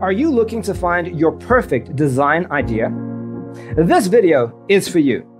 Are you looking to find your perfect design idea? This video is for you.